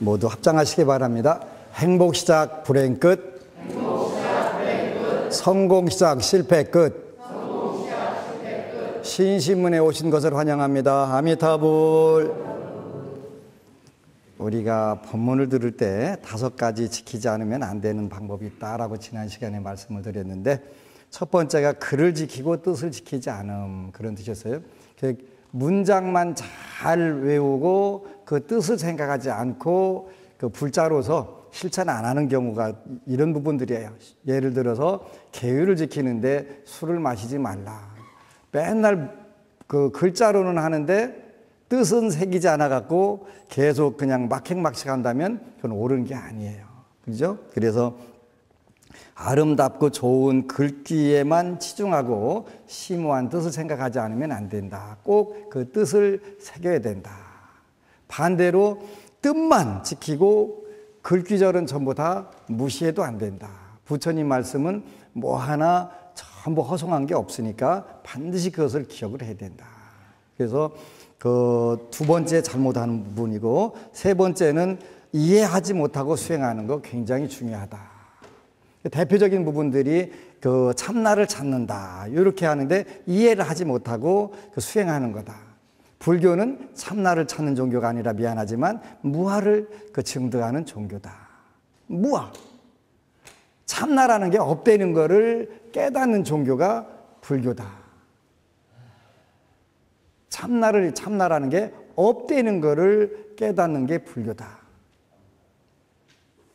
모두 합장하시기 바랍니다. 행복 시작 불행 끝. 성공 시작 실패 끝. 신신문에 오신 것을 환영합니다. 아미타불. 우리가 법문을 들을 때 다섯 가지 지키지 않으면 안 되는 방법이 있다라고 지난 시간에 말씀을 드렸는데 첫 번째가 글을 지키고 뜻을 지키지 않음 그런 뜻이었어요. 그 문장만 잘 외우고 그 뜻을 생각하지 않고 그 불자로서 실천 안 하는 경우가 이런 부분들이에요. 예를 들어서 계율을 지키는데 술을 마시지 말라. 맨날 그 글자로는 하는데 뜻은 새기지 않아 갖고 계속 그냥 막행막식 한다면 그건 옳은 게 아니에요. 그죠? 그래서 아름답고 좋은 글귀에만 치중하고 심오한 뜻을 생각하지 않으면 안 된다. 꼭 그 뜻을 새겨야 된다. 반대로 뜻만 지키고 글귀절은 전부 다 무시해도 안 된다. 부처님 말씀은 뭐 하나 전부 허송한 게 없으니까 반드시 그것을 기억을 해야 된다. 그래서 그 두 번째 잘못하는 부분이고 세 번째는 이해하지 못하고 수행하는 거 굉장히 중요하다. 대표적인 부분들이 그 참나를 찾는다. 이렇게 하는데 이해를 하지 못하고 그 수행하는 거다. 불교는 참나를 찾는 종교가 아니라 미안하지만 무아를 그 증득하는 종교다. 무아. 참나라는 게 없다는 거를 깨닫는 종교가 불교다. 참나를 참나라는 게 없다는 거를 깨닫는 게 불교다.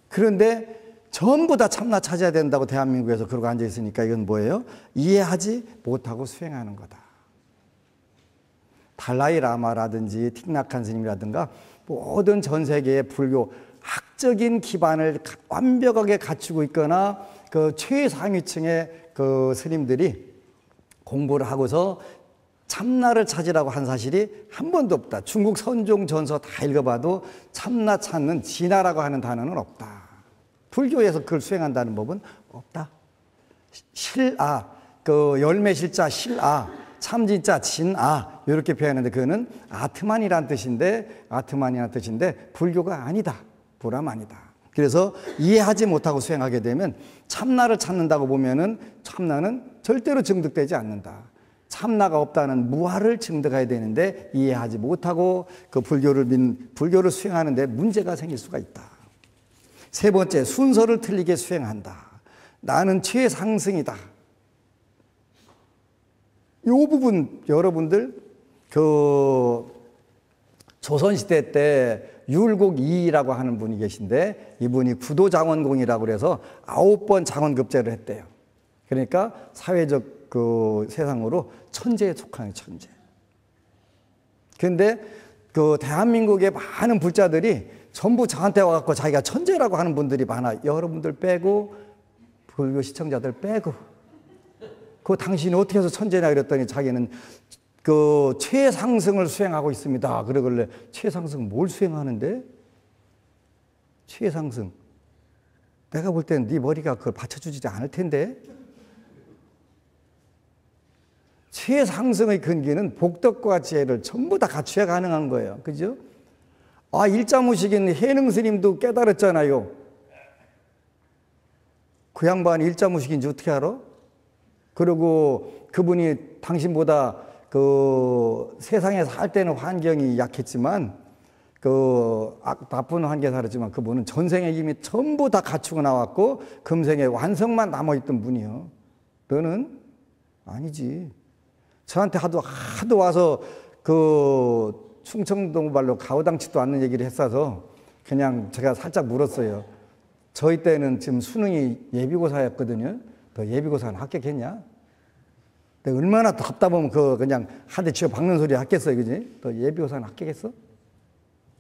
그런데 전부 다 참나 찾아야 된다고 대한민국에서 그러고 앉아 있으니까 이건 뭐예요? 이해하지 못하고 수행하는 거다. 달라이 라마라든지 틱낙한 스님이라든가 모든 전 세계의 불교 학적인 기반을 완벽하게 갖추고 있거나 그 최상위층의 그 스님들이 공부를 하고서 참나를 찾으라고 한 사실이 한 번도 없다. 중국 선종 전서 다 읽어봐도 참나 찾는 진화라고 하는 단어는 없다. 불교에서 그걸 수행한다는 법은 없다. 실아, 그 열매 실자 실아, 참진자 진아 이렇게 표현하는데 그거는 아트만이란 뜻인데 아트만이란 뜻인데 불교가 아니다. 불암아니다. 그래서 이해하지 못하고 수행하게 되면 참나를 찾는다고 보면은 참나는 절대로 증득되지 않는다. 참나가 없다는 무화를 증득해야 되는데 이해하지 못하고 그 불교를 믿 불교를 수행하는데 문제가 생길 수가 있다. 세 번째, 순서를 틀리게 수행한다. 나는 최상승이다. 이 부분 여러분들 그 조선시대 때 율곡 이라고 하는 분이 계신데 이분이 구도장원공이라고 그래서 아홉 번 장원급제를 했대요. 그러니까 사회적 그 세상으로 천재에 속하는 천재. 근데 그 대한민국의 많은 불자들이 전부 저한테 와갖고 자기가 천재라고 하는 분들이 많아. 여러분들 빼고 불교 시청자들 빼고. 그 당신이 어떻게 해서 천재냐 그랬더니 자기는 그 최상승을 수행하고 있습니다. 그러길래 최상승 뭘 수행하는데? 최상승. 내가 볼 때는 네 머리가 그걸 받쳐주지 않을 텐데. 최상승의 근기는 복덕과 지혜를 전부 다 갖춰야 가능한 거예요. 그죠? 아, 일자무식인 해능 스님도 깨달았잖아요. 그 양반이 일자무식인지 어떻게 알아? 그리고 그분이 당신보다 그 세상에 살 때는 환경이 약했지만 그 나쁜 환경에 살았지만 그분은 전생의 이미 전부 다 갖추고 나왔고 금생의 완성만 남아있던 분이요. 너는 아니지. 저한테 하도 하도 와서 그 충청도 말로 가오당치도 않는 얘기를 했어서 그냥 제가 살짝 물었어요. 저희 때는 지금 수능이 예비고사였거든요. 너 예비고사는 합격했냐? 내가 얼마나 답답하면 그 그냥 한대 치워 박는 소리 했겠어요, 그지? 너 예비고사는 합격했어?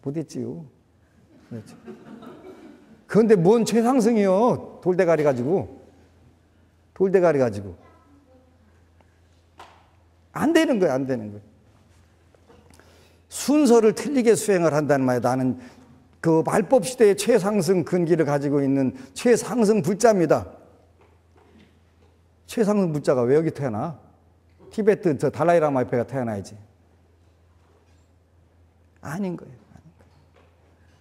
못했지요. 그렇지. 그런데 뭔 최상승이요? 돌대가리 가지고. 돌대가리 가지고. 안 되는 거예요, 안 되는 거예요. 순서를 틀리게 수행을 한다는 말이에요. 나는 그 말법 시대의 최상승 근기를 가지고 있는 최상승 불자입니다. 최상승 불자가 왜 여기 태어나? 티베트 저 달라이라마 옆에 태어나야지. 아닌 거예요.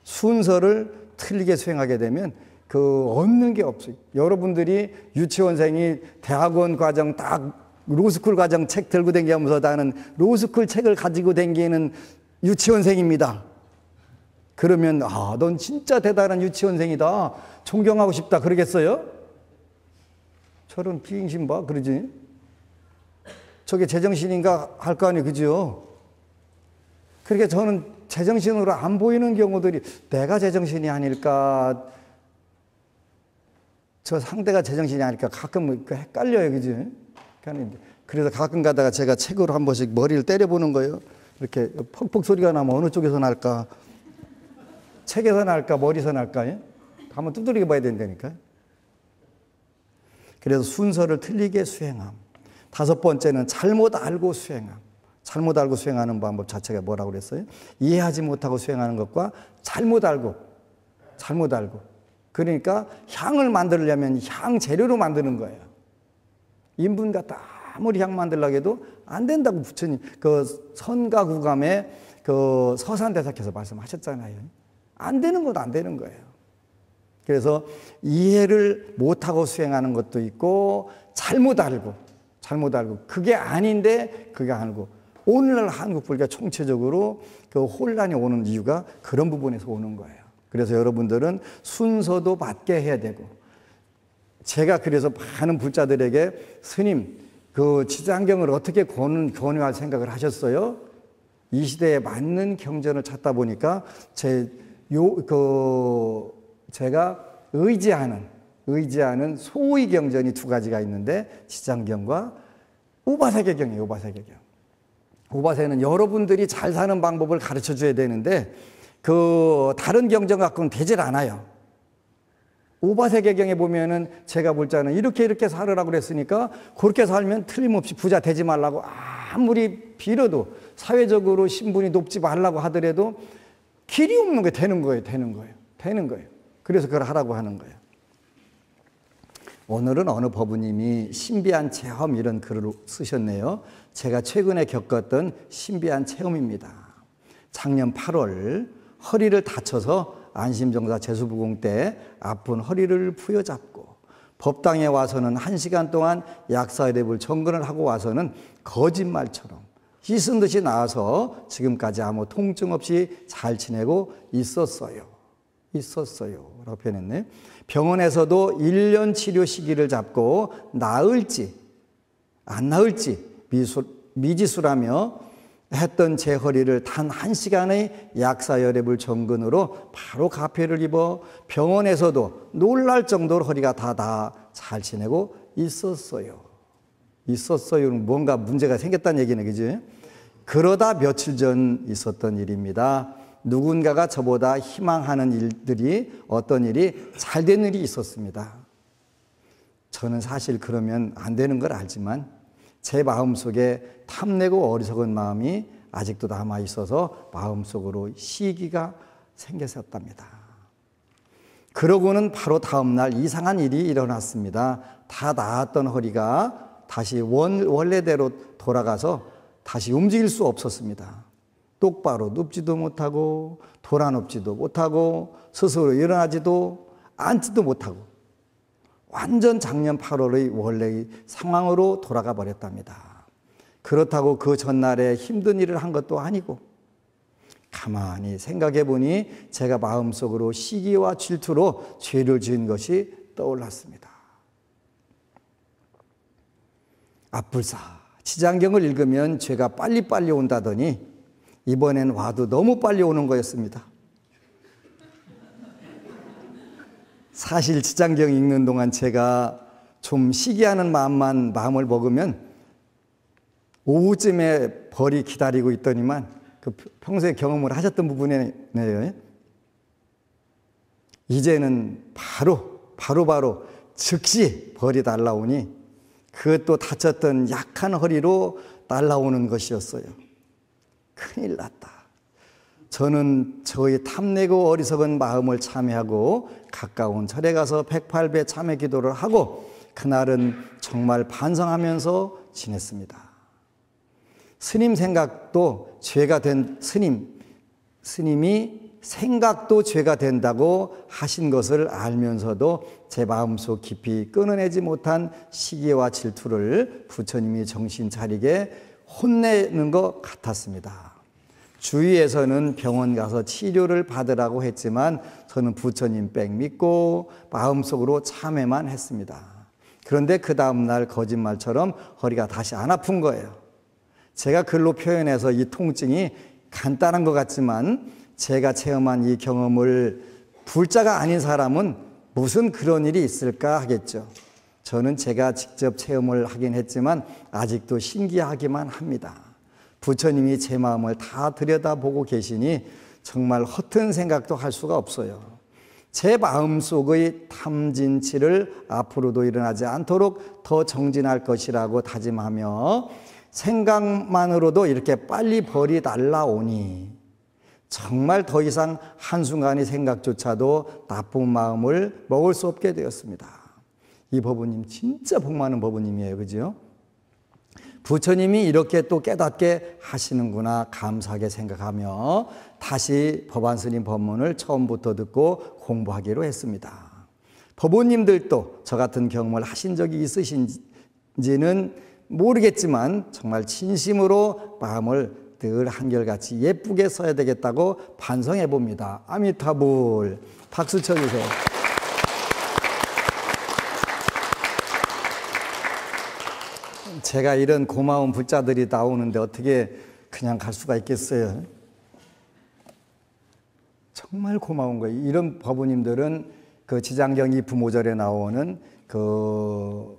순서를 틀리게 수행하게 되면 그 얻는 게 없어요. 여러분들이 유치원생이 대학원 과정 딱 로스쿨 과정 책 들고 다니면서 다는 로스쿨 책을 가지고 다니는 유치원생입니다. 그러면 아, 넌 진짜 대단한 유치원생이다. 존경하고 싶다. 그러겠어요? 저런 비행신 봐. 그러지? 저게 제정신인가 할 거 아니에요. 그죠? 그러니까 저는 제정신으로 안 보이는 경우들이 내가 제정신이 아닐까 저 상대가 제정신이 아닐까 가끔 그 헷갈려요. 그지? 그래서 가끔 가다가 제가 책으로 한 번씩 머리를 때려보는 거예요. 이렇게 퍽퍽 소리가 나면 어느 쪽에서 날까? 책에서 날까? 머리에서 날까? 예? 한번 두드리게 봐야 된다니까. 그래서 순서를 틀리게 수행함. 다섯 번째는 잘못 알고 수행함. 잘못 알고 수행하는 방법 자체가 뭐라고 그랬어요? 이해하지 못하고 수행하는 것과 잘못 알고, 잘못 알고. 그러니까 향을 만들려면 향 재료로 만드는 거예요. 인분 같다 아무리 향 만들려고 해도 안 된다고 부처님 그 선가구감의 그 서산대사께서 말씀하셨잖아요. 안 되는 것도 안 되는 거예요. 그래서 이해를 못하고 수행하는 것도 있고 잘못 알고 잘못 알고 그게 아닌데 그게 아니고 오늘날 한국 불교가 총체적으로 그 혼란이 오는 이유가 그런 부분에서 오는 거예요. 그래서 여러분들은 순서도 맞게 해야 되고 제가 그래서 많은 불자들에게 스님 그 지장경을 어떻게 권유, 권유할 생각을 하셨어요? 이 시대에 맞는 경전을 찾다 보니까 제 요 그 제가 의지하는 의지하는 소위 경전이 두 가지가 있는데 지장경과 우바세계경이에요. 우바세계경. 우바세는 여러분들이 잘 사는 방법을 가르쳐 줘야 되는데 그 다른 경전 갖고는 되질 않아요. 오바세계경에 보면은 제가 볼 자는 이렇게 이렇게 살으라고 그랬으니까 그렇게 살면 틀림없이 부자 되지 말라고 아무리 빌어도 사회적으로 신분이 높지 말라고 하더라도 길이 없는 게 되는 거예요. 되는 거예요. 되는 거예요. 그래서 그걸 하라고 하는 거예요. 오늘은 어느 법우님이 신비한 체험 이런 글을 쓰셨네요. 제가 최근에 겪었던 신비한 체험입니다. 작년 8월 허리를 다쳐서 안심정사 재수부공 때 아픈 허리를 부여잡고 법당에 와서는 한 시간 동안 약사의랩을 정근을 하고 와서는 거짓말처럼 씻은 듯이 나와서 지금까지 아무 통증 없이 잘 지내고 있었어요. 있었어요. 라고 표현했네. 병원에서도 1년 치료 시기를 잡고 나을지, 안 나을지 미지수라며 했던 제 허리를 단 한 시간의 약사열애불 정근으로 바로 가폐를 입어 병원에서도 놀랄 정도로 허리가 다 다 잘 지내고 있었어요. 있었어요. 뭔가 문제가 생겼다는 얘기네, 그지? 그러다 며칠 전 있었던 일입니다. 누군가가 저보다 희망하는 일들이 어떤 일이 잘 된 일이 있었습니다. 저는 사실 그러면 안 되는 걸 알지만 제 마음속에 탐내고 어리석은 마음이 아직도 남아 있어서 마음속으로 시기가 생겼었답니다. 그러고는 바로 다음 날 이상한 일이 일어났습니다. 다 나았던 허리가 다시 원, 원래대로 돌아가서 다시 움직일 수 없었습니다. 똑바로 눕지도 못하고 돌아눕지도 못하고 스스로 일어나지도 앉지도 못하고 완전 작년 8월의 원래의 상황으로 돌아가 버렸답니다. 그렇다고 그 전날에 힘든 일을 한 것도 아니고 가만히 생각해 보니 제가 마음속으로 시기와 질투로 죄를 지은 것이 떠올랐습니다. 앞불사 지장경을 읽으면 죄가 빨리빨리 온다더니 이번엔 와도 너무 빨리 오는 거였습니다. 사실 지장경 읽는 동안 제가 좀 시기하는 마음만 마음을 먹으면 오후쯤에 벌이 기다리고 있더니만 그 평소에 경험을 하셨던 부분이네요. 이제는 바로 바로 바로 즉시 벌이 날라오니 그것도 다쳤던 약한 허리로 날라오는 것이었어요. 큰일 났다. 저는 저의 탐내고 어리석은 마음을 참회하고 가까운 절에 가서 108배 참회 기도를 하고 그날은 정말 반성하면서 지냈습니다. 스님 생각도 죄가 된 스님, 스님이 생각도 죄가 된다고 하신 것을 알면서도 제 마음속 깊이 끊어내지 못한 시기와 질투를 부처님이 정신 차리게 혼내는 것 같았습니다. 주위에서는 병원 가서 치료를 받으라고 했지만 저는 부처님 백 믿고 마음속으로 참회만 했습니다. 그런데 그 다음날 거짓말처럼 허리가 다시 안 아픈 거예요. 제가 글로 표현해서 이 통증이 간단한 것 같지만 제가 체험한 이 경험을 불자가 아닌 사람은 무슨 그런 일이 있을까 하겠죠. 저는 제가 직접 체험을 하긴 했지만 아직도 신기하기만 합니다. 부처님이 제 마음을 다 들여다보고 계시니 정말 허튼 생각도 할 수가 없어요. 제 마음속의 탐진치를 앞으로도 일어나지 않도록 더 정진할 것이라고 다짐하며 생각만으로도 이렇게 빨리 벌이 날라오니 정말 더 이상 한순간의 생각조차도 나쁜 마음을 먹을 수 없게 되었습니다. 이 법부님 진짜 복 많은 법부님이에요. 그죠? 부처님이 이렇게 또 깨닫게 하시는구나 감사하게 생각하며 다시 법안스님 법문을 처음부터 듣고 공부하기로 했습니다. 법원님들도 저 같은 경험을 하신 적이 있으신지는 모르겠지만 정말 진심으로 마음을 늘 한결같이 예쁘게 써야 되겠다고 반성해 봅니다. 아미타불 박수 쳐주세요. 제가 이런 고마운 불자들이 나오는데 어떻게 그냥 갈 수가 있겠어요? 정말 고마운 거예요. 이런 법부님들은 그 지장경 2품 5절에 나오는 그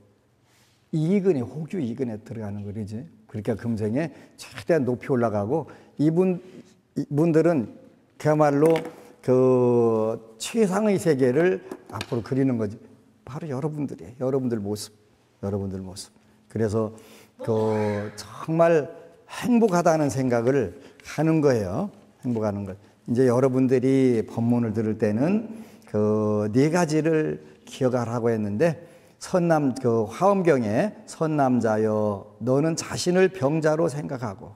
이근에 호규 이근에 들어가는 거지. 그러니까 금생에 최대한 높이 올라가고 이분 이분들은 그야말로 그 최상의 세계를 앞으로 그리는 거지. 바로 여러분들이에요. 여러분들 모습, 여러분들 모습. 그래서 그 정말 행복하다는 생각을 하는 거예요. 행복하는 걸. 이제 여러분들이 법문을 들을 때는 그 네 가지를 기억하라고 했는데 선남 그 화엄경에 선남자여 너는 자신을 병자로 생각하고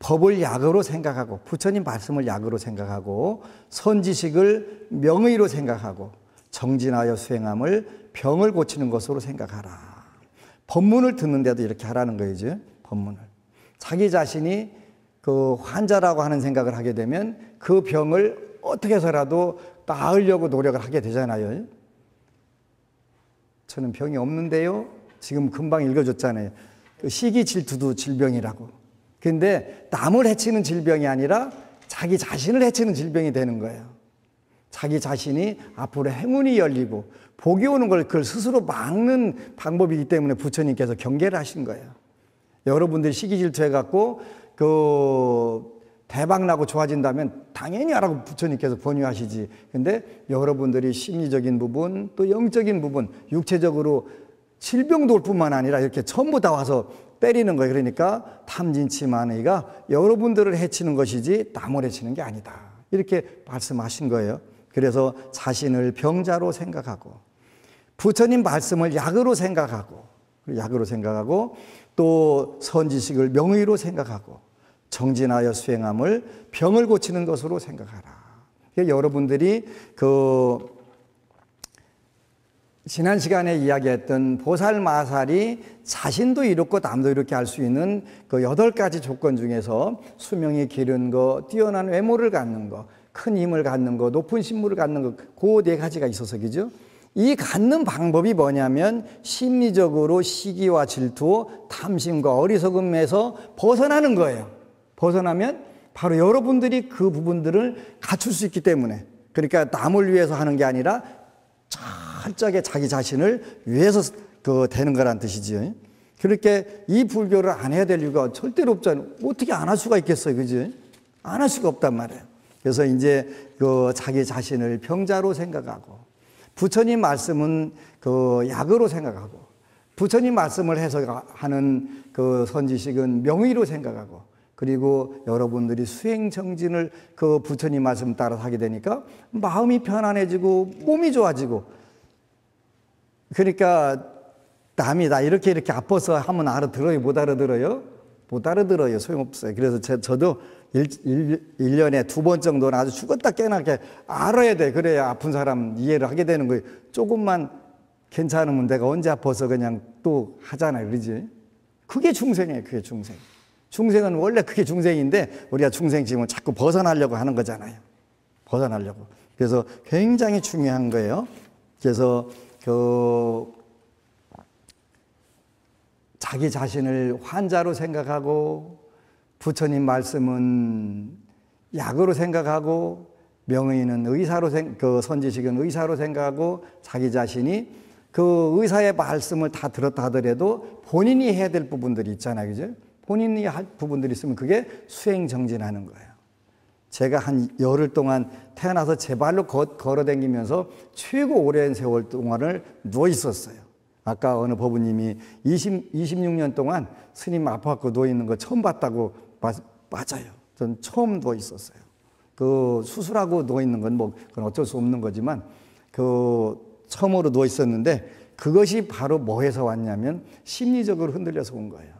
법을 약으로 생각하고 부처님 말씀을 약으로 생각하고 선지식을 명의로 생각하고 정진하여 수행함을 병을 고치는 것으로 생각하라. 법문을 듣는데도 이렇게 하라는 거죠. 법문을. 자기 자신이 그 환자라고 하는 생각을 하게 되면 그 병을 어떻게 해서라도 나으려고 노력을 하게 되잖아요. 저는 병이 없는데요. 지금 금방 읽어줬잖아요. 그 시기 질투도 질병이라고. 근데 남을 해치는 질병이 아니라 자기 자신을 해치는 질병이 되는 거예요. 자기 자신이 앞으로 행운이 열리고 복이 오는 걸 그걸 스스로 막는 방법이기 때문에 부처님께서 경계를 하신 거예요. 여러분들이 시기 질투해갖고 그 대박 나고 좋아진다면 당연히 하라고 부처님께서 권유하시지. 근데 여러분들이 심리적인 부분, 또 영적인 부분, 육체적으로 질병도 올 뿐만 아니라 이렇게 전부 다 와서 때리는 거예요. 그러니까 탐진치 만의가 여러분들을 해치는 것이지 남을 해치는 게 아니다. 이렇게 말씀하신 거예요. 그래서 자신을 병자로 생각하고 부처님 말씀을 약으로 생각하고 약으로 생각하고 또 선지식을 명의로 생각하고 정진하여 수행함을 병을 고치는 것으로 생각하라. 여러분들이 그 지난 시간에 이야기했던 보살마살이 자신도 이렇고 남도 이렇게 할 수 있는 그 여덟 가지 조건 중에서 수명이 기른 거, 뛰어난 외모를 갖는 거, 큰 힘을 갖는 거, 높은 신물을 갖는 거, 그 네 가지가 있어서 그죠? 이 갖는 방법이 뭐냐면 심리적으로 시기와 질투, 탐심과 어리석음에서 벗어나는 거예요. 벗어나면 바로 여러분들이 그 부분들을 갖출 수 있기 때문에 그러니까 남을 위해서 하는 게 아니라 철저하게 자기 자신을 위해서 그 되는 거란 뜻이지요. 그렇게 이 불교를 안 해야 될 이유가 절대로 없잖아요. 어떻게 안 할 수가 있겠어요, 그지? 안 할 수가 없단 말이에요. 그래서 이제 그 자기 자신을 병자로 생각하고 부처님 말씀은 그 약으로 생각하고 부처님 말씀을 해석하는 그 선지식은 명의로 생각하고 그리고 여러분들이 수행 정진을 그 부처님 말씀 따라 하게 되니까 마음이 편안해지고 몸이 좋아지고 그러니까 남이 나 이렇게 이렇게 아파서 하면 알아들어요 못 알아들어요? 못 알아들어요 소용없어요. 그래서 제, 저도 일, 일, 일년에 두 번 정도는 아주 죽었다 깨나게 알아야 돼. 그래야 아픈 사람 이해를 하게 되는 거예요. 조금만 괜찮으면 내가 언제 아파서 그냥 또 하잖아요. 그러지? 그게 중생이에요. 그게 중생. 중생은 원래 그게 중생인데 우리가 중생심을 자꾸 벗어나려고 하는 거잖아요. 벗어나려고. 그래서 굉장히 중요한 거예요. 그래서 그 자기 자신을 환자로 생각하고 부처님 말씀은 약으로 생각하고 명의는 의사로 생, 그 선지식은 의사로 생각하고 자기 자신이 그 의사의 말씀을 다 들었다 하더라도 본인이 해야 될 부분들이 있잖아요. 그죠? 본인이 할 부분들이 있으면 그게 수행 정진하는 거예요. 제가 한 열흘 동안 태어나서 제 발로 걸어 다니면서 최고 오랜 세월 동안을 누워 있었어요. 아까 어느 법부님이 20, 26년 동안 스님 아파갖고 누워 있는 거 처음 봤다고 마, 맞아요. 전 처음 누워 있었어요. 그 수술하고 누워 있는 건 뭐 그건 어쩔 수 없는 거지만 그 처음으로 누워 있었는데 그것이 바로 뭐해서 왔냐면 심리적으로 흔들려서 온 거예요.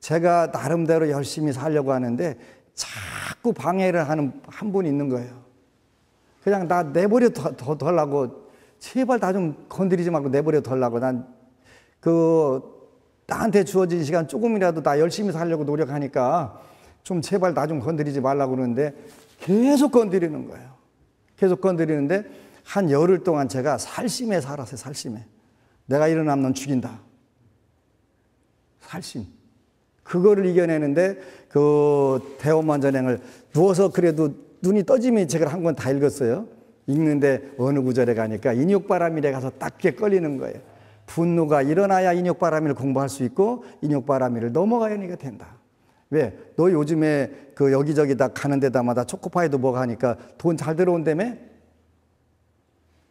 제가 나름대로 열심히 살려고 하는데 자꾸 방해를 하는 한 분이 있는 거예요. 그냥 나 내버려 더, 덜라고 제발 다좀 건드리지 말고 내버려 덜라고 난그 나한테 주어진 시간 조금이라도 나 열심히 살려고 노력하니까 좀 제발 나 좀 건드리지 말라고 그러는데 계속 건드리는 거예요. 계속 건드리는데 한 열흘 동안 제가 살심에 살았어요, 살심에. 내가 일어나면 넌 죽인다. 살심. 그거를 이겨내는데 그 대원만 전행을 누워서 그래도 눈이 떠지면 책을 한 권 다 읽었어요. 읽는데 어느 구절에 가니까 인욕바람일에 가서 딱게 걸리는 거예요. 분노가 일어나야 인욕바람일을 공부할 수 있고 인욕바람일을 넘어가야 하니까 된다. 왜? 너 요즘에 그 여기저기 다 가는 데다마다 초코파이도 먹어 하니까 돈 잘 들어온다며?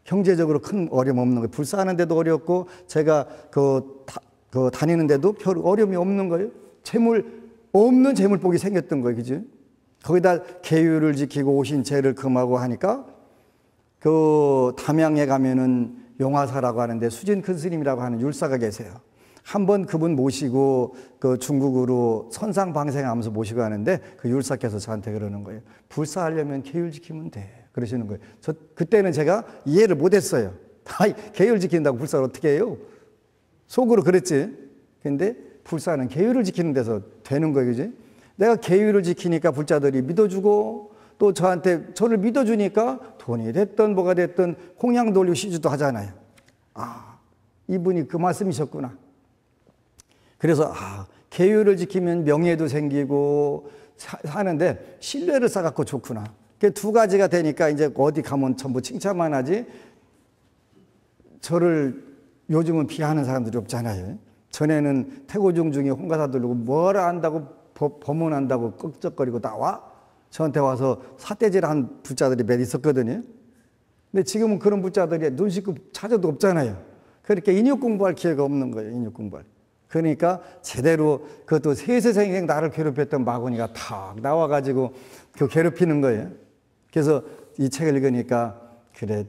경제적으로 큰 어려움 없는 거예요. 불사하는데도 어렵고 제가 그, 다, 그 다니는데도 별 어려움이 없는 거예요. 재물 없는 재물복이 생겼던 거예요. 그지? 거기다 계율을 지키고 오신 죄를 금하고 하니까 그 담양에 가면은 용화사라고 하는데 수진 큰 스님이라고 하는 율사가 계세요. 한번 그분 모시고 그 중국으로 선상방생하면서 모시고 하는데 그 율사께서 저한테 그러는 거예요. 불사하려면 계율 지키면 돼. 그러시는 거예요. 저 그때는 제가 이해를 못했어요. 아, 계율 지킨다고 불사를 어떻게 해요? 속으로 그랬지. 근데 불사는 계율을 지키는 데서 되는 거예요, 그지? 내가 계율을 지키니까 불자들이 믿어주고 또 저한테 저를 믿어주니까 돈이 됐든 뭐가 됐든 공양 돌리고 시주도 하잖아요. 아, 이분이 그 말씀이셨구나. 그래서 아, 계율을 지키면 명예도 생기고 사는데 신뢰를 쌓아갖고 좋구나. 두 가지가 되니까 이제 어디 가면 전부 칭찬만 하지 저를 요즘은 비하는 사람들이 없잖아요. 전에는 태고중 중에 홍가사 들고 뭐라 한다고 법문한다고 꺽적거리고 나와 저한테 와서 사대질 한 부자들이 몇 있었거든요. 근데 지금은 그런 부자들이 눈 씻고 찾아도 없잖아요. 그렇게 인육 공부할 기회가 없는 거예요. 인육 공부할. 그러니까 제대로 그것도 세세생생 나를 괴롭혔던 마구니가 탁 나와가지고 그 괴롭히는 거예요. 그래서 이 책을 읽으니까 그래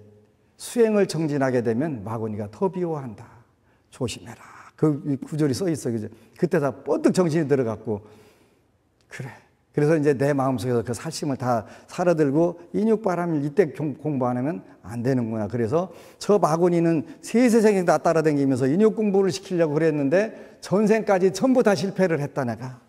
수행을 정진하게 되면 마구니가 더 비호한다. 조심해라. 그 구절이 써 있어. 그죠? 그때 다 뻗득 정신이 들어갔고 그래. 그래서 이제 내 마음속에서 그 살심을 다 살아들고 인육바람을 이때 공부 안 하면 안 되는구나. 그래서 저 마구니는 세세생에 다 따라다니면서 인육 공부를 시키려고 그랬는데 전생까지 전부 다 실패를 했다 내가.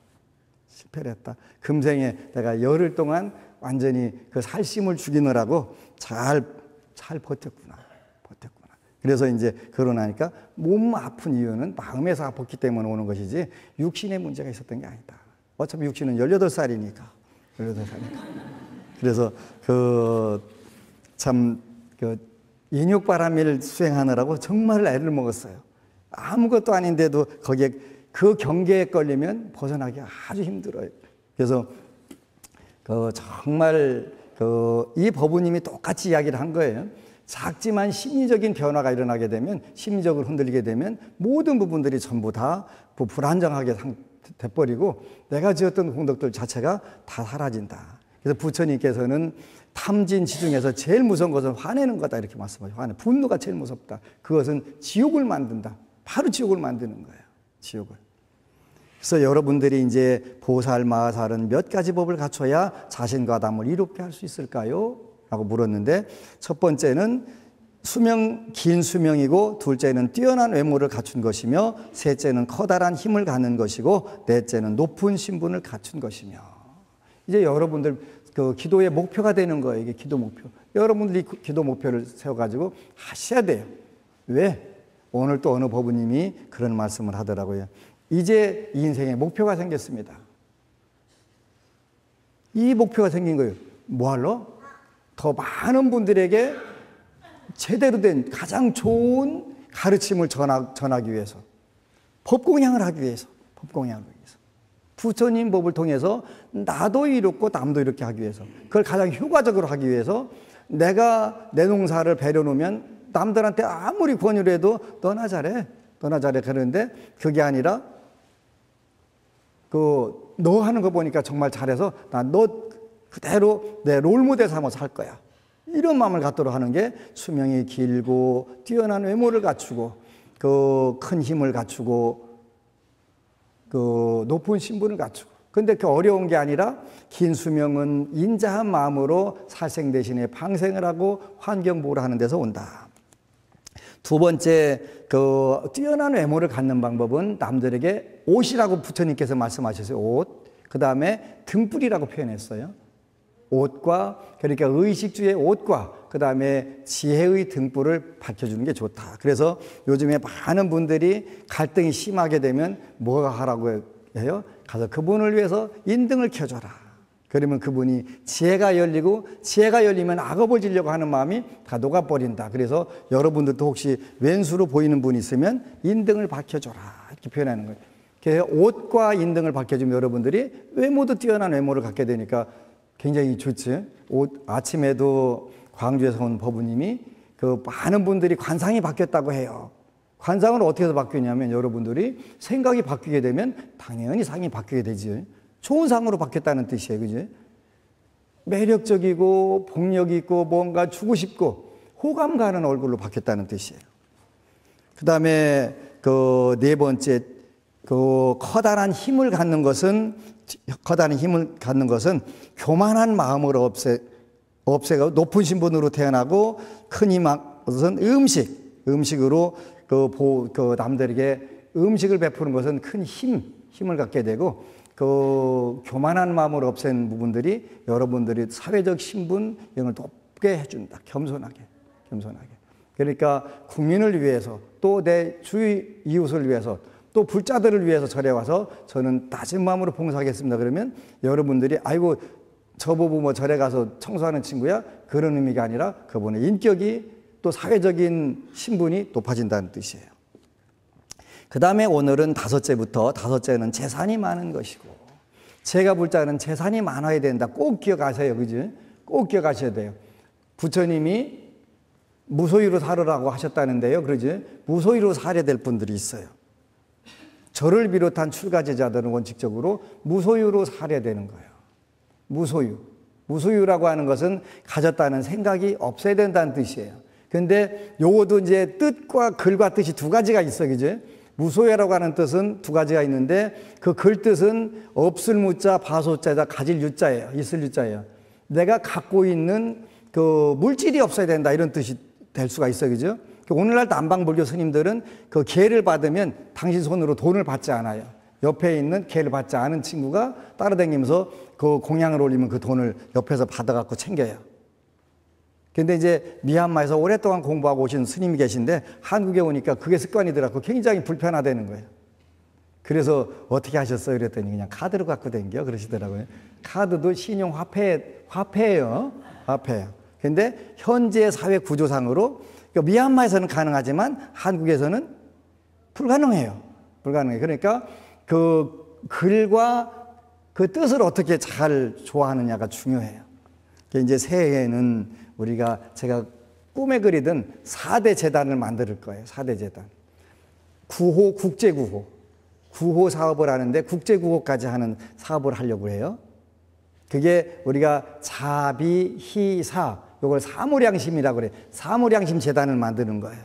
실패를 했다. 금생에 내가 열흘 동안 완전히 그 살심을 죽이느라고 잘, 잘 버텼구나. 버텼구나. 그래서 이제 그러나니까 몸 아픈 이유는 마음에서 아팠기 때문에 오는 것이지 육신의 문제가 있었던 게 아니다. 어차피 육신은 18살이니까. 18살이니까. 그래서 그 참 그 인육 바람일 수행하느라고 정말 애를 먹었어요. 아무것도 아닌데도 거기에 그 경계에 걸리면 벗어나기 아주 힘들어요. 그래서 그 정말 그 이 법우님이 똑같이 이야기를 한 거예요. 작지만 심리적인 변화가 일어나게 되면 심리적으로 흔들리게 되면 모든 부분들이 전부 다 불안정하게 돼버리고 내가 지었던 공덕들 자체가 다 사라진다. 그래서 부처님께서는 탐진 지 중에서 제일 무서운 것은 화내는 거다 이렇게 말씀하죠. 화내. 분노가 제일 무섭다. 그것은 지옥을 만든다. 바로 지옥을 만드는 거예요. 지옥을. 그래서 여러분들이 이제 보살 마살은 몇 가지 법을 갖춰야 자신과 남을 이롭게 할 수 있을까요? 라고 물었는데 첫 번째는 수명 긴 수명이고 둘째는 뛰어난 외모를 갖춘 것이며 셋째는 커다란 힘을 갖는 것이고 넷째는 높은 신분을 갖춘 것이며 이제 여러분들 그 기도의 목표가 되는 거예요. 이게 기도 목표. 여러분들이 그 기도 목표를 세워 가지고 하셔야 돼요. 왜? 오늘 또 어느 법부님이 그런 말씀을 하더라고요. 이제 인생에 목표가 생겼습니다. 이 목표가 생긴 거예요. 뭐할러? 더 많은 분들에게 제대로 된 가장 좋은 가르침을 전하, 전하기 위해서 법공양을 하기 위해서 법공양을 위해서 부처님 법을 통해서 나도 이롭고 남도 이렇게 하기 위해서 그걸 가장 효과적으로 하기 위해서 내가 내 농사를 배려 놓으면 남들한테 아무리 권유를 해도 너나 잘해 너나 잘해 그러는데 그게 아니라 그 너 하는 거 보니까 정말 잘해서 나 너 그대로 내 롤모델 삼아서 할 거야. 이런 마음을 갖도록 하는 게 수명이 길고 뛰어난 외모를 갖추고 그 큰 힘을 갖추고 그 높은 신분을 갖추고 근데 그 어려운 게 아니라 긴 수명은 인자한 마음으로 살생 대신에 방생을 하고 환경 보호를 하는 데서 온다. 두 번째 그 뛰어난 외모를 갖는 방법은 남들에게 옷이라고 부처님께서 말씀하셨어요. 옷. 그다음에 등불이라고 표현했어요. 옷과 그러니까 의식주의 옷과 그 다음에 지혜의 등불을 밝혀주는 게 좋다. 그래서 요즘에 많은 분들이 갈등이 심하게 되면 뭐가 하라고 해요? 가서 그분을 위해서 인등을 켜줘라. 그러면 그분이 지혜가 열리고 지혜가 열리면 악업을 지려고 하는 마음이 다 녹아버린다. 그래서 여러분들도 혹시 왼수로 보이는 분이 있으면 인등을 밝혀줘라. 이렇게 표현하는 거예요. 옷과 인등을 밝혀주면 여러분들이 외모도 뛰어난 외모를 갖게 되니까 굉장히 좋지. 옷, 아침에도 광주에서 온 법부님이 그 많은 분들이 관상이 바뀌었다고 해요. 관상은 어떻게 해서 바뀌냐면 여러분들이 생각이 바뀌게 되면 당연히 상이 바뀌게 되지. 좋은 상으로 바뀌었다는 뜻이에요. 그지? 매력적이고 폭력 있고 뭔가 주고 싶고 호감 가는 얼굴로 바뀌었다는 뜻이에요. 그 다음에 그 네 번째 그 커다란 힘을 갖는 것은 커다란 힘을 갖는 것은 교만한 마음을 없애 없애고 높은 신분으로 태어나고 큰 힘은 음식 음식으로 그, 보, 그 남들에게 음식을 베푸는 것은 큰 힘, 힘을 갖게 되고 그 교만한 마음을 없앤 부분들이 여러분들이 사회적 신분 이런 걸 높게 해준다. 겸손하게, 겸손하게. 그러니까 국민을 위해서 또 내 주위 이웃을 위해서 또 불자들을 위해서 절에 와서 저는 따진 마음으로 봉사하겠습니다. 그러면 여러분들이 아이고 저보고 뭐 절에 가서 청소하는 친구야 그런 의미가 아니라 그분의 인격이 또 사회적인 신분이 높아진다는 뜻이에요. 그 다음에 오늘은 다섯째부터 다섯째는 재산이 많은 것이고 제가 불자는 재산이 많아야 된다. 꼭 기억하세요. 그지? 꼭 기억하셔야 돼요. 부처님이 무소유로 살으라고 하셨다는데요. 그러지? 무소유로 살아야 될 분들이 있어요. 저를 비롯한 출가제자들은 원칙적으로 무소유로 살아야 되는 거예요. 무소유. 무소유라고 하는 것은 가졌다는 생각이 없어야 된다는 뜻이에요. 근데 요것도 이제 뜻과 글과 뜻이 두 가지가 있어, 그죠? 무소유라고 하는 뜻은 두 가지가 있는데 그 글 뜻은 없을 무자, 바소자자, 가질 유자예요. 있을 유자예요. 내가 갖고 있는 그 물질이 없어야 된다 이런 뜻이 될 수가 있어, 그죠? 오늘날 남방불교 스님들은 그 개를 받으면 당신 손으로 돈을 받지 않아요. 옆에 있는 개를 받지 않은 친구가 따라다니면서 그 공양을 올리면 그 돈을 옆에서 받아갖고 챙겨요. 근데 이제 미얀마에서 오랫동안 공부하고 오신 스님이 계신데 한국에 오니까 그게 습관이더라고 굉장히 불편하다는 거예요. 그래서 어떻게 하셨어요? 그랬더니 그냥 카드로 갖고 댕겨 그러시더라고요. 카드도 신용 화폐, 화폐예요. 화폐예요. 근데 현재 사회 구조상으로 그러니까 미얀마에서는 가능하지만 한국에서는 불가능해요. 불가능해요. 그러니까 그 글과 그 뜻을 어떻게 잘 좋아하느냐가 중요해요. 이제 새해에는 우리가 제가 꿈에 그리던 4대 재단을 만들 거예요. 4대 재단. 구호, 국제구호. 구호 사업을 하는데 국제구호까지 하는 사업을 하려고 해요. 그게 우리가 자비 희사, 이걸 사무량심이라고 그래. 사무량심 재단을 만드는 거예요.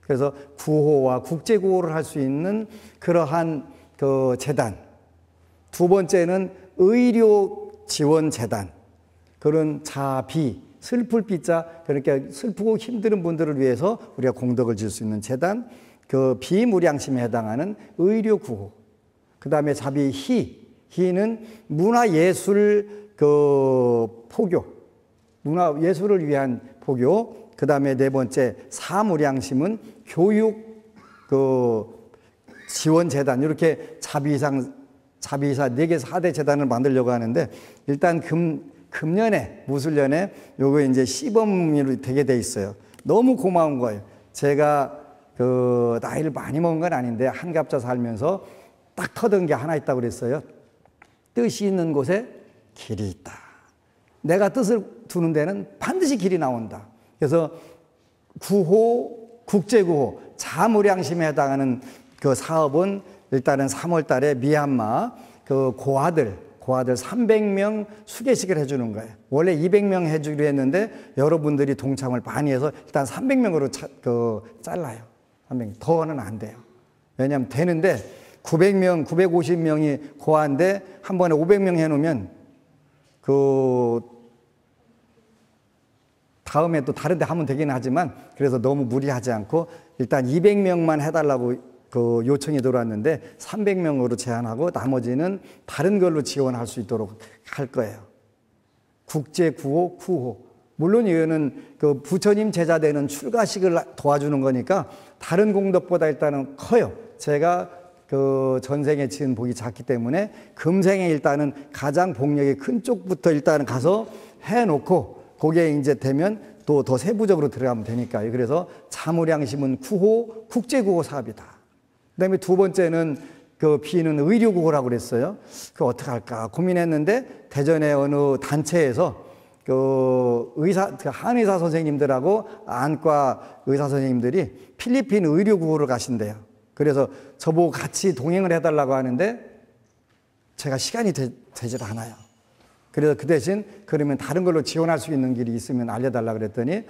그래서 구호와 국제 구호를 할 수 있는 그러한 그 재단, 두 번째는 의료 지원 재단. 그런 자비, 슬플 비자, 그러니까 슬프고 힘든 분들을 위해서 우리가 공덕을 줄수 있는 재단. 그 비무량심에 해당하는 의료 구호. 그 다음에 자비 희. 희는 문화 예술 그 포교. 문화 예술을 위한 포교. 그 다음에 네 번째 사무량심은 교육 그 지원 재단 이렇게 자비상 자비사 네개 4대 재단을 만들려고 하는데 일단 금 금년에 무술년에 요거 이제 시범으로 되게 돼 있어요. 너무 고마운 거예요. 제가 그 나이를 많이 먹은 건 아닌데 한갑자 살면서 딱 터던 게 하나 있다고 그랬어요. 뜻이 있는 곳에 길이 있다. 내가 뜻을 두는 데는 반드시 길이 나온다. 그래서 구호, 국제구호, 자무량심에 해당하는 그 사업은 일단은 3월 달에 미얀마 그 고아들, 고아들 300명 수계식을 해주는 거예요. 원래 200명 해주기로 했는데 여러분들이 동참을 많이 해서 일단 300명으로 차, 그 잘라요. 300명. 더는 안 돼요. 왜냐하면 되는데 900명, 950명이 고아인데 한 번에 500명 해놓으면 그 다음에 또 다른 데 하면 되긴 하지만 그래서 너무 무리하지 않고 일단 200명만 해달라고 그 요청이 들어왔는데 300명으로 제한하고 나머지는 다른 걸로 지원할 수 있도록 할 거예요. 국제 구호 구호. 물론 이거는 그 부처님 제자 되는 출가식을 도와주는 거니까 다른 공덕보다 일단은 커요. 제가 그 전생에 지은 복이 작기 때문에 금생에 일단은 가장 복력이 큰 쪽부터 일단은 가서 해놓고 거기에 이제 되면 또 더 세부적으로 들어가면 되니까요. 그래서 자무량심은 구호, 국제구호 사업이다. 그 다음에 두 번째는 그 B는 의료구호라고 그랬어요. 그 어떻게 할까 고민했는데 대전의 어느 단체에서 그 의사, 그 한의사 선생님들하고 안과 의사 선생님들이 필리핀 의료구호를 가신대요. 그래서 저보고 같이 동행을 해달라고 하는데 제가 시간이 되, 질 않아요. 그래서 그 대신 그러면 다른 걸로 지원할 수 있는 길이 있으면 알려달라 그랬더니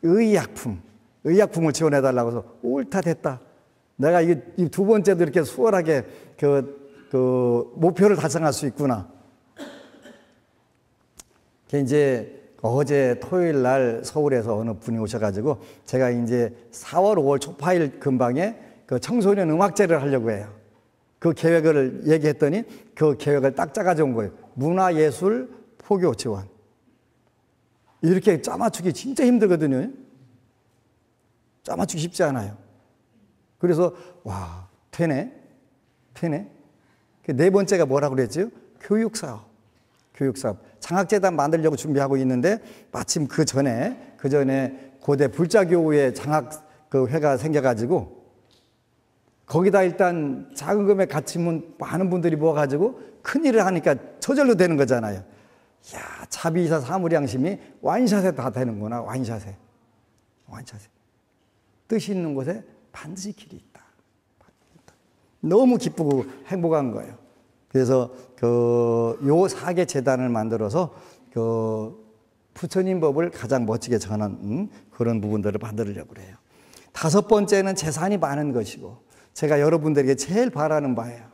의약품, 의약품을 지원해달라고 해서 옳다 됐다. 내가 이 두 번째도 이렇게 수월하게 그, 그 목표를 달성할 수 있구나. 이제 어제 토요일 날 서울에서 어느 분이 오셔가지고 제가 이제 4월, 5월 초파일 근방에 그 청소년 음악제를 하려고 해요. 그 계획을 얘기했더니 그 계획을 딱 짜가지고 온 거예요. 문화예술 포교 지원. 이렇게 짜맞추기 진짜 힘들거든요. 짜맞추기 쉽지 않아요. 그래서 와 되네, 되네. 그네 번째가 뭐라고 그랬죠? 교육사업. 교육사업. 장학재단 만들려고 준비하고 있는데 마침 그 전에 그 전에 고대 불자교우의 장학 그 회가 생겨가지고 거기다 일단 작은 금액 갇히면 많은 분들이 모아가지고 큰 일을 하니까 저절로 되는 거잖아요. 야, 자비이사 사무량심이 완샷에 다 되는구나, 완샷에. 완샷에. 뜻이 있는 곳에 반드시 길이 있다. 너무 기쁘고 행복한 거예요. 그래서 그 요 사계 재단을 만들어서 그 부처님 법을 가장 멋지게 전하는 그런 부분들을 만들려고 그래요. 다섯 번째는 재산이 많은 것이고 제가 여러분들에게 제일 바라는 바예요.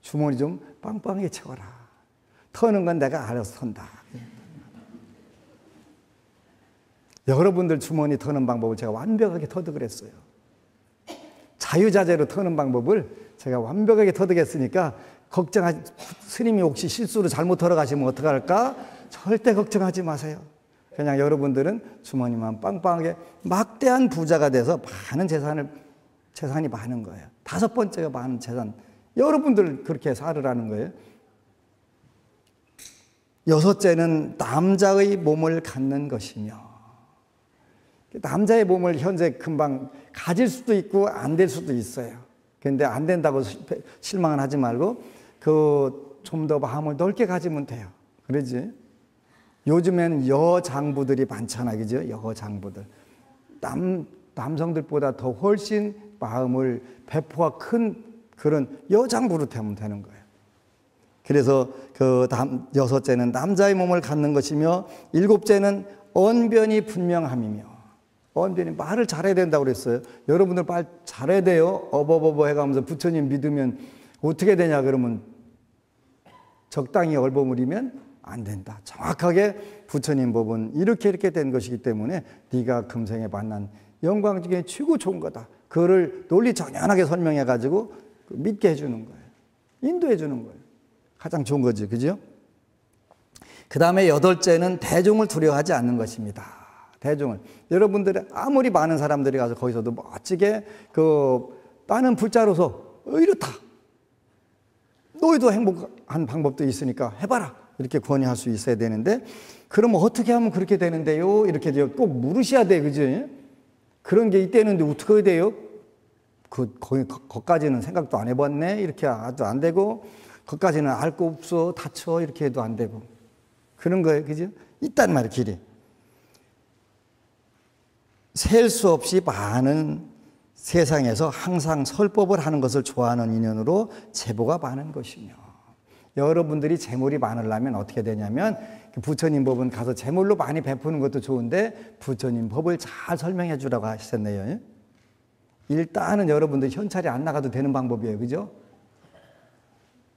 주머니 좀 빵빵하게 채워라. 터는 건 내가 알아서 턴다. 여러분들 주머니 터는 방법을 제가 완벽하게 터득을 했어요. 자유자재로 터는 방법을 제가 완벽하게 터득했으니까 걱정하지, 스님이 혹시 실수로 잘못 털어가시면 어떡할까? 절대 걱정하지 마세요. 그냥 여러분들은 주머니만 빵빵하게 막대한 부자가 돼서 많은 재산을 재산이 많은 거예요. 다섯 번째가 많은 재산. 여러분들 그렇게 살으라는 거예요. 여섯째는 남자의 몸을 갖는 것이며 남자의 몸을 현재 금방 가질 수도 있고 안 될 수도 있어요. 그런데 안 된다고 실망은 하지 말고 그 좀 더 마음을 넓게 가지면 돼요. 그러지? 요즘엔 여장부들이 많잖아, 그죠? 여장부들. 남, 남성들보다 더 훨씬 마음을 배포가 큰 그런 여장부로 되면 되는 거예요. 그래서 그 여섯째는 남자의 몸을 갖는 것이며 일곱째는 언변이 분명함이며 언변이 말을 잘해야 된다고 그랬어요. 여러분들 말 잘해야 돼요. 어버버버 해가면서 부처님 믿으면 어떻게 되냐 그러면 적당히 얼버무리면 안 된다. 정확하게 부처님 법은 이렇게 이렇게 된 것이기 때문에 네가 금생에 만난 영광 중에 최고 좋은 거다. 그거를 논리 정연하게 설명해 가지고 믿게 해주는 거예요. 인도해 주는 거예요. 가장 좋은 거지, 그죠? 그 다음에 여덟째는 대중을 두려워하지 않는 것입니다. 대중을. 여러분들이 아무리 많은 사람들이 가서 거기서도 멋지게 그 나는 불자로서 이렇다. 너희도 행복한 방법도 있으니까 해봐라. 이렇게 권유할 수 있어야 되는데, 그러면 어떻게 하면 그렇게 되는데요? 이렇게 꼭 물으셔야 돼, 그지? 그런 게 있대는데 어떻게 해야 돼요? 그, 거기, 거까지는 생각도 안 해봤네? 이렇게 아도 안 되고, 거까지는 알 거 없어, 다쳐, 이렇게 해도 안 되고. 그런 거예요, 그죠? 있단 말이에요, 길이. 셀 수 없이 많은 세상에서 항상 설법을 하는 것을 좋아하는 인연으로 제보가 많은 것이며 여러분들이 재물이 많으려면 어떻게 되냐면 부처님 법은 가서 재물로 많이 베푸는 것도 좋은데 부처님 법을 잘 설명해 주라고 하셨네요. 일단은 여러분들 현찰이 안 나가도 되는 방법이에요. 그죠?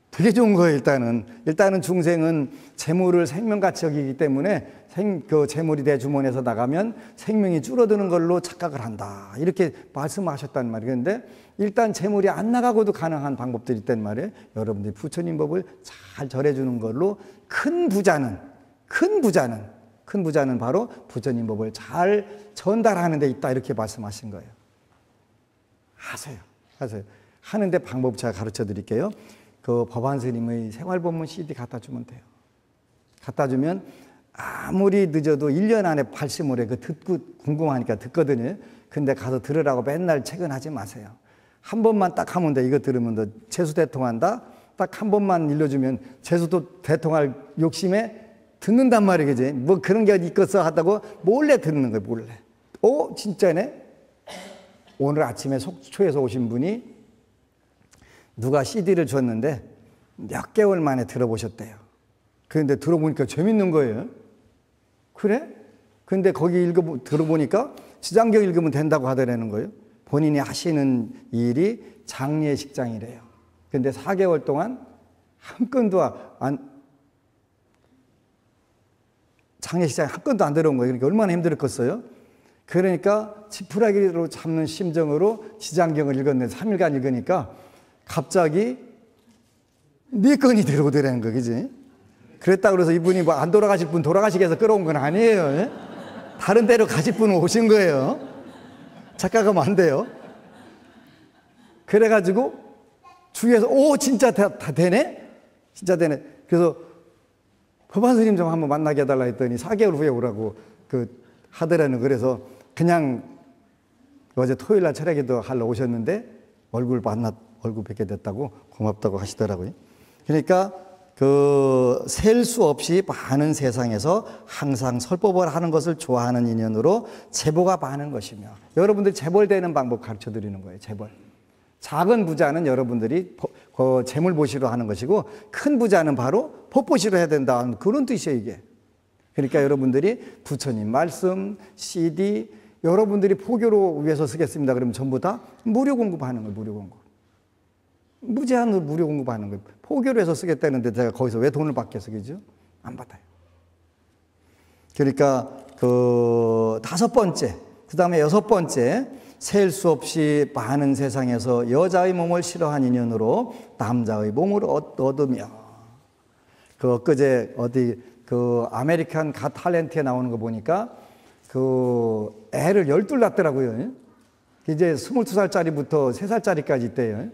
되게 좋은 거예요, 일단은. 일단은 중생은 재물을 생명같이 여기기 때문에 생, 그 재물이 내 주머니에서 나가면 생명이 줄어드는 걸로 착각을 한다. 이렇게 말씀하셨단 말이에요. 근데 일단 재물이 안 나가고도 가능한 방법들이 있단 말이에요. 여러분들이 부처님 법을 잘 절해주는 걸로 큰 부자는, 큰 부자는, 큰 부자는 바로 부처님 법을 잘 전달하는 데 있다. 이렇게 말씀하신 거예요. 하세요. 하세요. 하는데 방법 제가 가르쳐 드릴게요. 그 법안 스님의 생활법문 CD 갖다 주면 돼요. 갖다 주면 아무리 늦어도 1년 안에 발심을 해. 그 듣고 궁금하니까 듣거든요. 근데 가서 들으라고 맨날 퇴근하지 마세요. 한 번만 딱 하면 돼. 이거 들으면 너 재수 대통한다. 딱 한 번만 일러주면 재수도 대통할 욕심에 듣는단 말이겠지. 뭐 그런 게 있겠어 하다고 몰래 듣는 거예요. 몰래. 오 진짜네. 오늘 아침에 속초에서 오신 분이 누가 CD를 줬는데 몇 개월 만에 들어보셨대요. 그런데 들어보니까 재밌는 거예요. 그래? 근데 거기 읽어 들어보니까 지장경 읽으면 된다고 하더라는 거예요. 본인이 하시는 일이 장례식장이래요. 근데 4개월 동안 한 건도 안 장례식장에 한 건도 안 들어온 거예요. 그러니까 얼마나 힘들었겠어요? 그러니까 지푸라기로 잡는 심정으로 지장경을 읽었는데 3일간 읽으니까 갑자기 네 건이 들어오더라는 거, 그지? 그랬다 그래서 이분이 뭐 안 돌아가실 분 돌아가시게 해서 끌어온 건 아니에요. 예? 다른 데로 가실 분 오신 거예요. 착각하면 안 돼요. 그래가지고 주위에서 오 진짜 다, 다 되네? 진짜 되네. 그래서 법안 스님 좀 한번 만나게 해달라 했더니 4개월 후에 오라고 그 하더라는 그래서 그냥 어제 토요일 날 철학기도 하러 오셨는데 얼굴 만났 얼굴 뵙게 됐다고 고맙다고 하시더라고요. 그러니까 그 셀 수 없이 많은 세상에서 항상 설법을 하는 것을 좋아하는 인연으로 재보가 많은 것이며 여러분들이 재벌되는 방법 가르쳐 드리는 거예요. 재벌. 작은 부자는 여러분들이 그 재물 보시러 하는 것이고 큰 부자는 바로 법 보시러 해야 된다. 그런 뜻이에요, 이게. 그러니까 여러분들이 부처님 말씀, CD, 여러분들이 포교로 위해서 쓰겠습니다. 그러면 전부 다 무료 공급하는 거예요, 무료 공급. 무제한으로 무료 공급하는 거예요. 포교로 해서 쓰겠다는데 제가 거기서 왜 돈을 받게 쓰겠죠? 안 받아요. 그러니까 그 다섯 번째, 그 다음에 여섯 번째, 셀 수 없이 많은 세상에서 여자의 몸을 싫어한 인연으로 남자의 몸을 얻으며 그 엊그제 어디 그 American Got Talent에 나오는 거 보니까 그 애를 열둘 낳더라고요. 이제 스물두 살짜리부터 세 살짜리까지 있대요.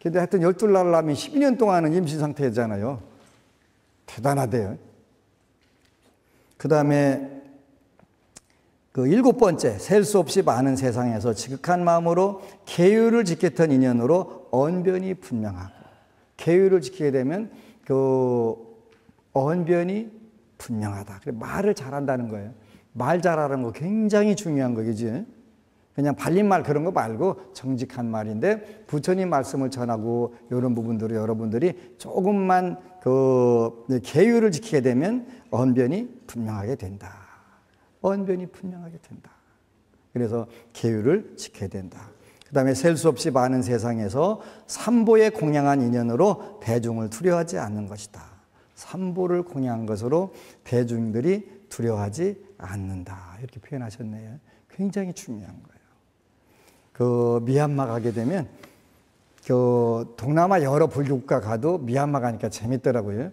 근데 하여튼 열둘 날라면 12년 동안은 임신 상태잖아요. 대단하대요. 그 다음에 그 일곱 번째, 셀 수 없이 많은 세상에서 지극한 마음으로 계율을 지켰던 인연으로 언변이 분명하고, 계율을 지키게 되면 그 언변이 분명하다. 말을 잘한다는 거예요. 말 잘하는 거 굉장히 중요한 거겠지. 그냥 발린 말 그런 거 말고 정직한 말인데 부처님 말씀을 전하고 이런 부분들을 여러분들이 조금만 그 계율을 지키게 되면 언변이 분명하게 된다. 언변이 분명하게 된다. 그래서 계율을 지켜야 된다. 그 다음에 셀 수 없이 많은 세상에서 삼보에 공양한 인연으로 대중을 두려워하지 않는 것이다. 삼보를 공양한 것으로 대중들이 두려워하지 않는다. 이렇게 표현하셨네요. 굉장히 중요한 거예요. 그 미얀마 가게 되면 그 동남아 여러 불교국가 가도 미얀마 가니까 재밌더라고요.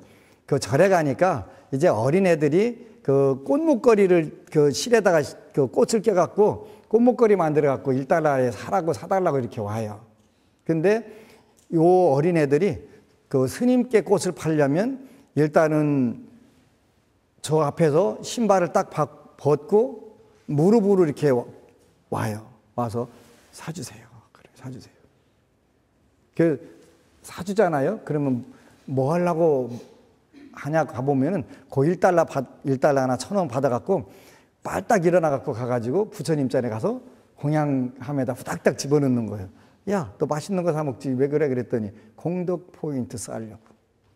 그 절에 가니까 이제 어린애들이 그 꽃목걸이를 그 실에다가 그 꽃을 껴갖고 꽃목걸이 만들어갖고 일달러에 사라고 사달라고 이렇게 와요. 근데 요 어린애들이 그 스님께 꽃을 팔려면 일단은 저 앞에서 신발을 딱 벗고 무릎으로 이렇게 와요. 와서 사주세요. 그래, 사주세요. 그 사주잖아요. 그러면 뭐 하려고 하냐 가보면은 그 1달러 받, 1달러 하나 천 원 받아갖고 빨딱 일어나갖고 가가지고 부처님 전에 가서 공양함에다 후닥닥 집어넣는 거예요. 야, 너 맛있는 거 사 먹지. 왜 그래? 그랬더니 공덕 포인트 쌓으려고.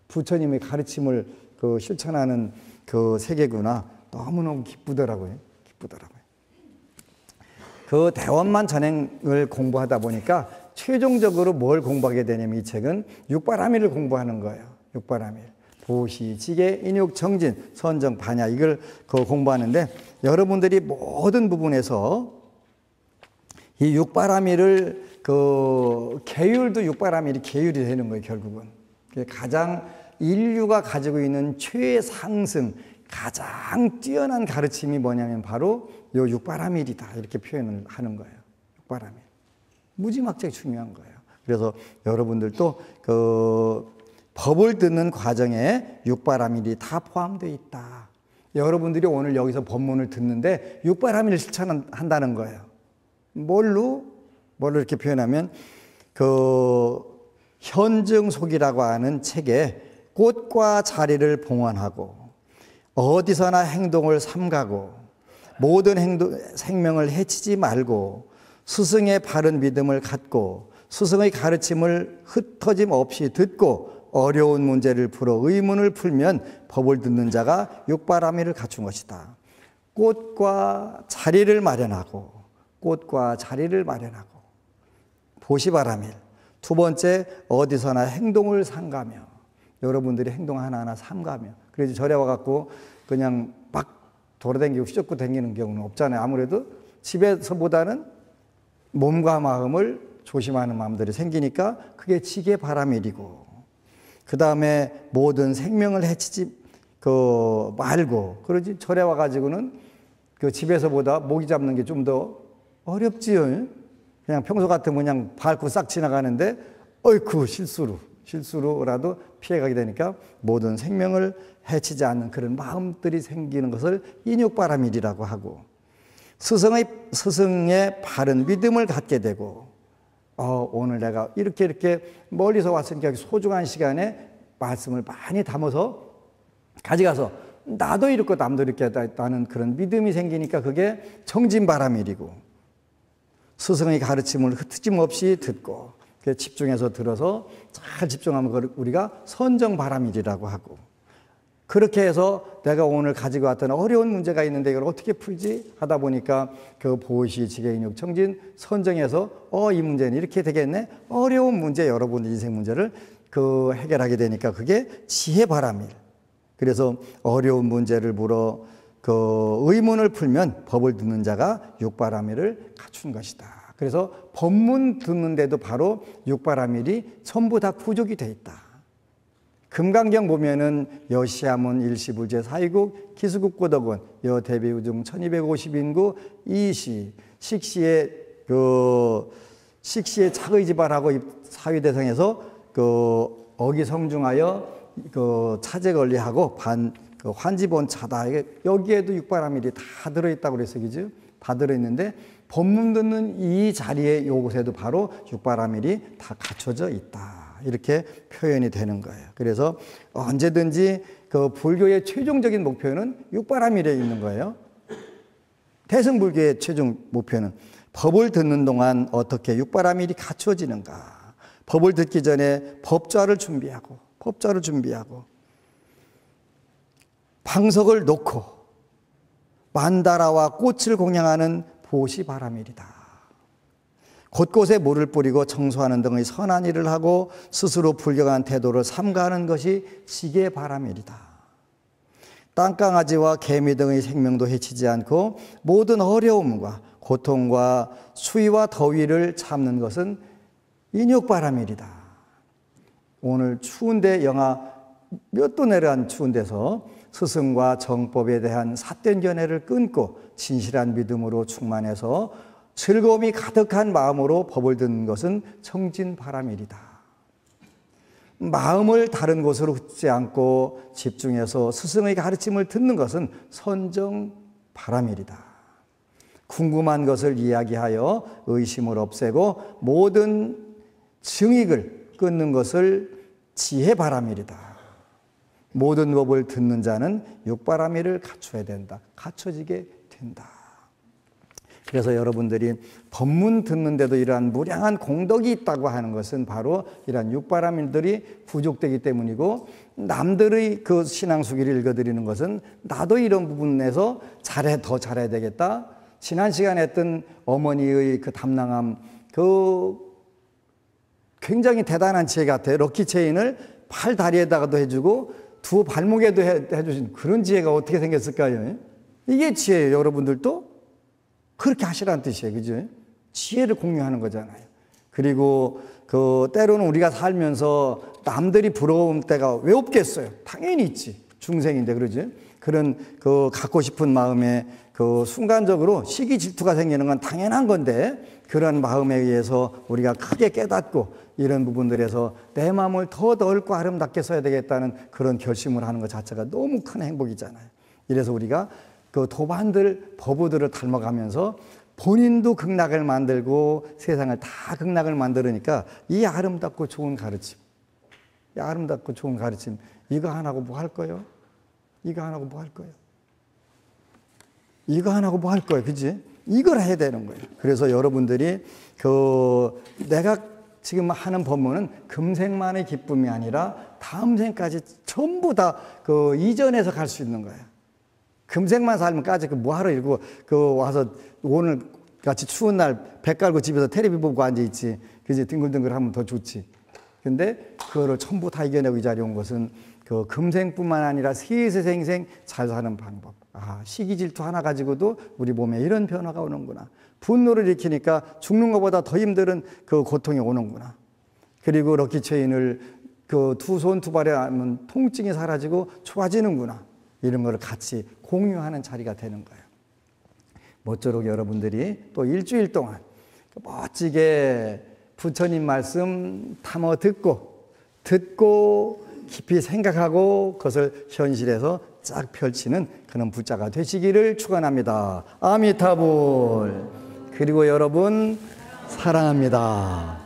부처님의 가르침을 그 실천하는 그 세계구나. 너무너무 기쁘더라고요. 기쁘더라고요. 그 대원만 전행을 공부하다 보니까 최종적으로 뭘 공부하게 되냐면 이 책은 육바라밀을 공부하는 거예요. 육바라밀. 보시, 지계, 인육, 정진, 선정, 반야 이걸 그 공부하는데 여러분들이 모든 부분에서 이 육바라밀을 그 계율도 육바라밀이 계율이 되는 거예요, 결국은. 가장 인류가 가지고 있는 최상승, 가장 뛰어난 가르침이 뭐냐면 바로 요 육바라밀이다. 이렇게 표현을 하는 거예요. 육바라밀. 무지막지하게 중요한 거예요. 그래서 여러분들도 그 법을 듣는 과정에 육바라밀이 다 포함되어 있다. 여러분들이 오늘 여기서 법문을 듣는데 육바라밀을 실천한다는 거예요. 뭘로? 뭘로 이렇게 표현하면 그 현증속이라고 하는 책에 꽃과 자리를 봉헌하고 어디서나 행동을 삼가고 모든 행동, 생명을 해치지 말고 스승의 바른 믿음을 갖고 스승의 가르침을 흩어짐 없이 듣고 어려운 문제를 풀어 의문을 풀면 법을 듣는 자가 육바라밀을 갖춘 것이다. 꽃과 자리를 마련하고 꽃과 자리를 마련하고 보시바라밀 두 번째 어디서나 행동을 삼가며 여러분들이 행동 하나하나 삼가며 그래서 절에 와갖고 그냥 막 돌아다니고 휘젓고 다니는 경우는 없잖아요. 아무래도 집에서보다는 몸과 마음을 조심하는 마음들이 생기니까 그게 지게 바라밀이고 그 다음에 모든 생명을 해치지 그 말고 그러지 절에 와가지고는 그 집에서보다 모기 잡는 게 좀 더 어렵지요. 그냥 평소 같으면 그냥 밟고 싹 지나가는데 어이쿠 실수로 실수로라도 피해가게 되니까 모든 생명을 해치지 않는 그런 마음들이 생기는 것을 인육바람일이라고 하고 스승의 스승의 바른 믿음을 갖게 되고 어, 오늘 내가 이렇게 이렇게 멀리서 왔으니까 소중한 시간에 말씀을 많이 담아서 가져가서 나도 이렇고 남도 이렇게 했다는 그런 믿음이 생기니까 그게 정진바람일이고 스승의 가르침을 흩어짐 없이 듣고 집중해서 들어서 잘 집중하면 우리가 선정바람일이라고 하고 그렇게 해서 내가 오늘 가지고 왔던 어려운 문제가 있는데 이걸 어떻게 풀지 하다 보니까 그 보시, 지계인육, 청진 선정해서 어 이 문제는 이렇게 되겠네 어려운 문제 여러분 인생 문제를 그 해결하게 되니까 그게 지혜 바람일. 그래서 어려운 문제를 물어 그 의문을 풀면 법을 듣는 자가 육바라밀을 갖춘 것이다. 그래서 법문 듣는데도 바로 육바라밀이 전부 다 부족이 돼 있다. 금강경 보면은 여시아문 일시불제 사이국 기수국 고덕원 여대비우중 1250인구 이시 식시의 그 식시의 차의지발하고 사위대성에서 그 어기성중하여 그 차제 권리하고 반 그 환지본 차다 여기에도 육바라밀이 다 들어있다고 그래서 그죠? 다 들어있는데 법문 듣는 이 자리에 요곳에도 바로 육바라밀이 다 갖춰져 있다. 이렇게 표현이 되는 거예요. 그래서 언제든지 그 불교의 최종적인 목표는 육바라밀에 있는 거예요. 대승불교의 최종 목표는 법을 듣는 동안 어떻게 육바라밀이 갖추어지는가. 법을 듣기 전에 법좌를 준비하고, 법좌를 준비하고, 방석을 놓고, 만다라와 꽃을 공양하는 보시바라밀이다. 곳곳에 물을 뿌리고 청소하는 등의 선한 일을 하고 스스로 불경한 태도를 삼가하는 것이 지게 바라밀이다. 땅강아지와 개미 등의 생명도 해치지 않고 모든 어려움과 고통과 수위와 더위를 참는 것은 인육바람이리다. 오늘 추운데 영하 몇 도 내려간 추운 데서 스승과 정법에 대한 삿된 견해를 끊고 진실한 믿음으로 충만해서 즐거움이 가득한 마음으로 법을 듣는 것은 청진바람이리다. 마음을 다른 곳으로 흩지 않고 집중해서 스승의 가르침을 듣는 것은 선정바람이리다. 궁금한 것을 이야기하여 의심을 없애고 모든 증익을 끊는 것을 지혜바람이리다. 모든 법을 듣는 자는 육바라미를 갖춰야 된다. 갖춰지게 된다. 그래서 여러분들이 법문 듣는데도 이러한 무량한 공덕이 있다고 하는 것은 바로 이러한 육바라밀들이 부족되기 때문이고 남들의 그 신앙수기를 읽어드리는 것은 나도 이런 부분에서 잘해 더 잘해야 되겠다. 지난 시간에 했던 어머니의 그 담당함 그 굉장히 대단한 지혜 같아요. 럭키 체인을 팔 다리에다가도 해주고 두 발목에도 해, 해주신 그런 지혜가 어떻게 생겼을까요? 이게 지혜예요. 여러분들도 그렇게 하시라는 뜻이에요. 그죠? 지혜를 공유하는 거잖아요. 그리고 그 때로는 우리가 살면서 남들이 부러운 때가 왜 없겠어요? 당연히 있지. 중생인데 그러지? 그런 그 갖고 싶은 마음에 그 순간적으로 시기 질투가 생기는 건 당연한 건데 그런 마음에 의해서 우리가 크게 깨닫고 이런 부분들에서 내 마음을 더 넓고 아름답게 써야 되겠다는 그런 결심을 하는 것 자체가 너무 큰 행복이잖아요. 이래서 우리가 그 도반들, 법우들을 닮아가면서 본인도 극락을 만들고 세상을 다 극락을 만들으니까 이 아름답고 좋은 가르침, 이 아름답고 좋은 가르침, 이거 하나고 뭐 할 거예요? 이거 하나고 뭐 할 거예요? 이거 하나고 뭐 할 거예요? 그지? 이걸 해야 되는 거예요. 그래서 여러분들이 그 내가 지금 하는 법문은 금생만의 기쁨이 아니라 다음 생까지 전부 다 그 이전에서 갈 수 있는 거예요. 금생만 살면까지 그 뭐하러 일고 그 와서 오늘 같이 추운 날 배 깔고 집에서 테레비 보고 앉아 있지. 그지 뒹굴뒹굴 하면 더 좋지. 근데 그거를 전부 다 이겨내고 이 자리에 온 것은 그 금생뿐만 아니라 세세생생 잘 사는 방법. 아, 시기 질투 하나 가지고도 우리 몸에 이런 변화가 오는구나. 분노를 일으키니까 죽는 것보다 더 힘든 그 고통이 오는구나. 그리고 럭키 체인을 그 두 손 두 발에 하면 통증이 사라지고 좋아지는구나. 이런 걸 같이 공유하는 자리가 되는 거예요. 모쪼록 여러분들이 또 일주일 동안 멋지게 부처님 말씀 담아 듣고 듣고 깊이 생각하고 그것을 현실에서 쫙 펼치는 그런 부자가 되시기를 축원합니다. 아미타불. 그리고 여러분 사랑합니다.